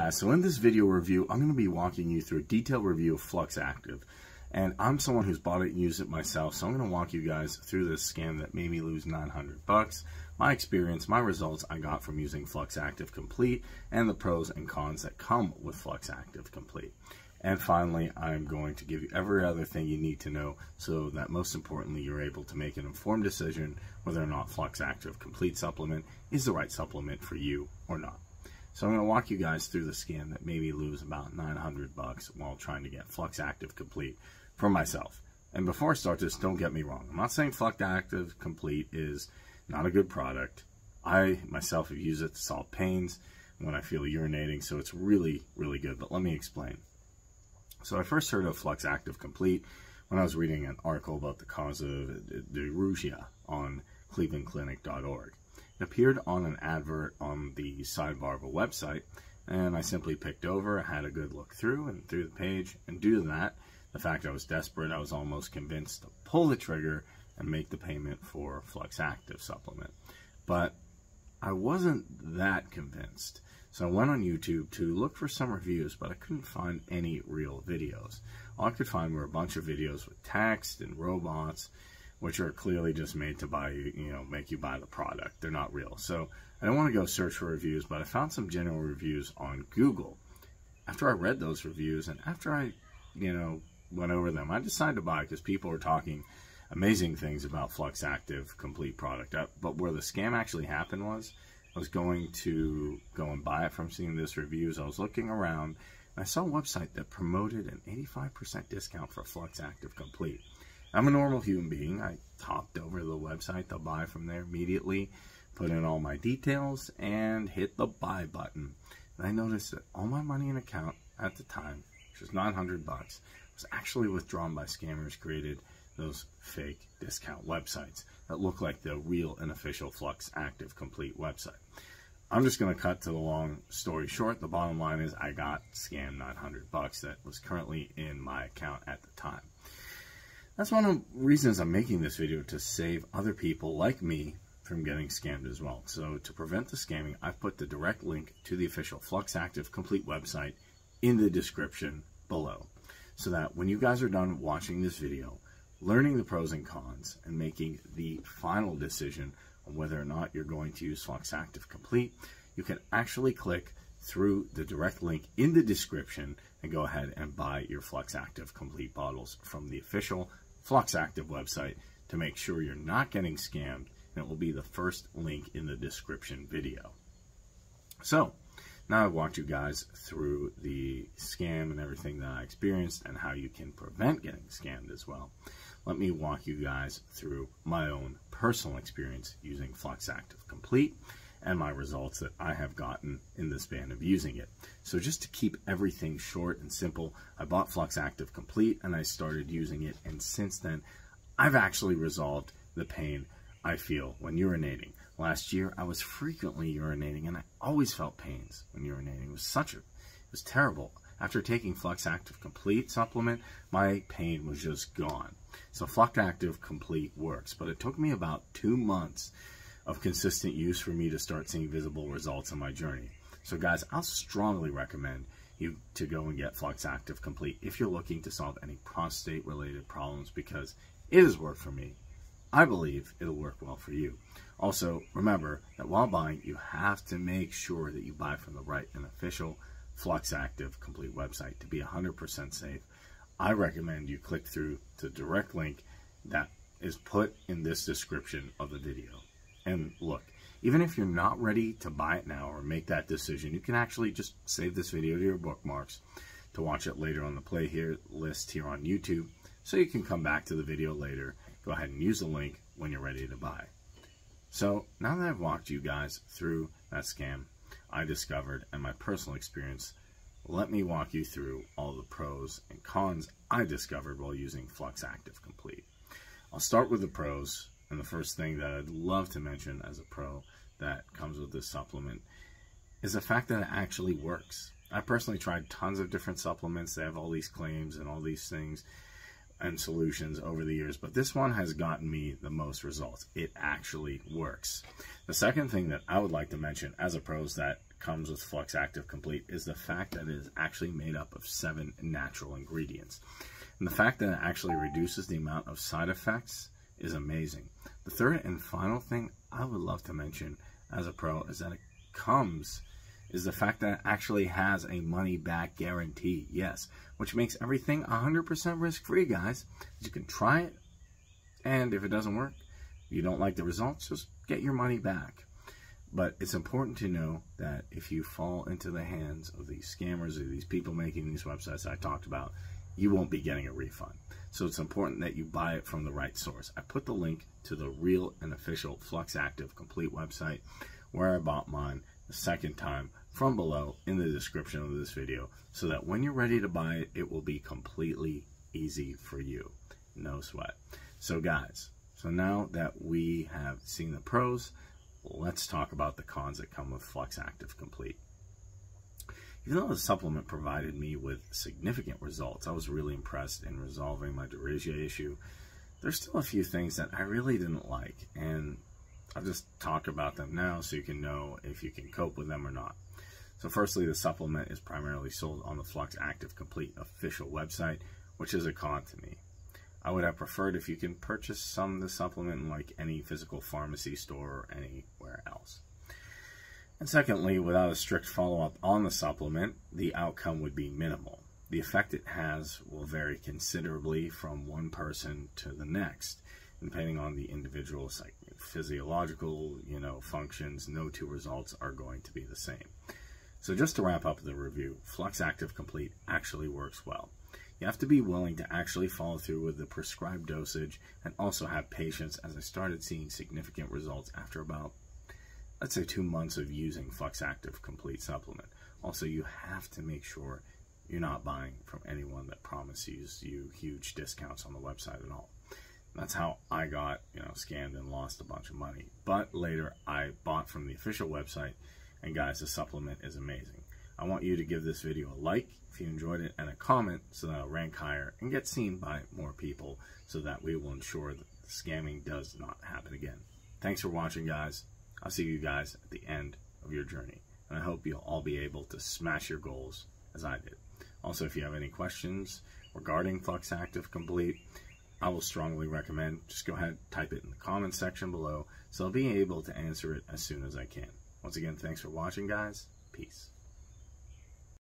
Uh, so in this video review, I'm going to be walking you through a detailed review of Flux Active. And I'm someone who's bought it and used it myself, so I'm going to walk you guys through this scam that made me lose 900 bucks, my experience, my results I got from using Flux Active Complete, and the pros and cons that come with Flux Active Complete. And finally, I'm going to give you every other thing you need to know so that most importantly, you're able to make an informed decision whether or not Flux Active Complete supplement is the right supplement for you or not. So I'm going to walk you guys through the scam that made me lose about 900 bucks while trying to get Flux Active Complete for myself. And before I start this, don't get me wrong. I'm not saying Flux Active Complete is not a good product. I myself have used it to solve pains when I feel urinating, so it's really, really good. But let me explain. So I first heard of Flux Active Complete when I was reading an article about the cause of diarrhea on clevelandclinic.org. Appeared on an advert on the sidebar of a website, and I simply picked over, had a good look through and through the page, and due to that, the fact I was desperate, I was almost convinced to pull the trigger and make the payment for Flux Active supplement. But I wasn't that convinced. So I went on YouTube to look for some reviews, but I couldn't find any real videos. All I could find were a bunch of videos with text and robots which are clearly just made to buy you, you know, make you buy the product. They're not real. So I don't want to go search for reviews, but I found some general reviews on Google. After I read those reviews and after I, you know, went over them, I decided to buy because people were talking amazing things about Flux Active Complete product. Uh, but where the scam actually happened was I was going to go and buy it from seeing this reviews. I was looking around and I saw a website that promoted an 85% discount for Flux Active Complete. I'm a normal human being. I hopped over to the website to buy from there immediately, put in all my details, and hit the buy button. And I noticed that all my money in account at the time, which was 900 bucks, was actually withdrawn by scammers created those fake discount websites that look like the real and official Flux Active Complete website. I'm just going to cut to the long story short. The bottom line is I got scammed 900 bucks that was currently in my account at the time. That's one of the reasons I'm making this video to save other people like me from getting scammed as well. So to prevent the scamming, I've put the direct link to the official Flux Active Complete website in the description below. So that when you guys are done watching this video, learning the pros and cons, and making the final decision on whether or not you're going to use Flux Active Complete, you can actually click through the direct link in the description and go ahead and buy your Flux Active Complete bottles from the official Flux Active website to make sure you're not getting scammed, and it will be the first link in the description video. So, now I've walked you guys through the scam and everything that I experienced and how you can prevent getting scammed as well. Let me walk you guys through my own personal experience using Flux Active Complete and my results that I have gotten in the span of using it. So just to keep everything short and simple, I bought Flux Active Complete and I started using it. And since then, I've actually resolved the pain I feel when urinating. Last year, I was frequently urinating and I always felt pains when urinating. It was such a, it was terrible. After taking Flux Active Complete supplement, my pain was just gone. So Flux Active Complete works, but it took me about two months of consistent use for me to start seeing visible results in my journey. So guys, I'll strongly recommend you to go and get Flux Active Complete if you're looking to solve any prostate related problems because it has worked for me. I believe it'll work well for you. Also, remember that while buying, you have to make sure that you buy from the right and official Flux Active Complete website to be 100% safe. I recommend you click through the direct link that is put in this description of the video. And look, even if you're not ready to buy it now or make that decision, you can actually just save this video to your bookmarks to watch it later on the play here list here on YouTube. So you can come back to the video later. Go ahead and use the link when you're ready to buy. So now that I've walked you guys through that scam I discovered and my personal experience, let me walk you through all the pros and cons I discovered while using Flux Active Complete. I'll start with the pros and the first thing that I'd love to mention as a pro that comes with this supplement is the fact that it actually works. I personally tried tons of different supplements. They have all these claims and all these things and solutions over the years, but this one has gotten me the most results. It actually works. The second thing that I would like to mention as a pro is that comes with Flux Active Complete is the fact that it is actually made up of seven natural ingredients. And the fact that it actually reduces the amount of side effects is amazing. The third and final thing I would love to mention as a pro is that it comes is the fact that it actually has a money back guarantee. Yes, which makes everything 100% risk free, guys. You can try it, and if it doesn't work, you don't like the results, just get your money back. But it's important to know that if you fall into the hands of these scammers or these people making these websites I talked about, you won't be getting a refund. So it's important that you buy it from the right source. I put the link to the real and official Flux Active Complete website where I bought mine the second time from below in the description of this video so that when you're ready to buy it, it will be completely easy for you. No sweat. So guys, so now that we have seen the pros, let's talk about the cons that come with Flux Active Complete. Even though the supplement provided me with significant results, I was really impressed in resolving my Duryea issue. There's still a few things that I really didn't like, and I'll just talk about them now so you can know if you can cope with them or not. So firstly, the supplement is primarily sold on the Flux Active Complete official website, which is a con to me. I would have preferred if you can purchase some of the supplement in like any physical pharmacy store or anywhere else. And secondly, without a strict follow-up on the supplement, the outcome would be minimal. The effect it has will vary considerably from one person to the next, depending on the individual's like, physiological, you know, functions. No two results are going to be the same. So just to wrap up the review, Flux Active Complete actually works well. You have to be willing to actually follow through with the prescribed dosage and also have patience as I started seeing significant results after about let's say two months of using Flux Active Complete Supplement. Also, you have to make sure you're not buying from anyone that promises you huge discounts on the website at all. That's how I got, you know, scammed and lost a bunch of money. But later, I bought from the official website, and guys, the supplement is amazing. I want you to give this video a like if you enjoyed it and a comment so that I'll rank higher and get seen by more people so that we will ensure that scamming does not happen again. Thanks for watching, guys. I'll see you guys at the end of your journey. And I hope you'll all be able to smash your goals as I did. Also, if you have any questions regarding Flux Active Complete, I will strongly recommend just go ahead, type it in the comments section below, so I'll be able to answer it as soon as I can. Once again, thanks for watching, guys. Peace.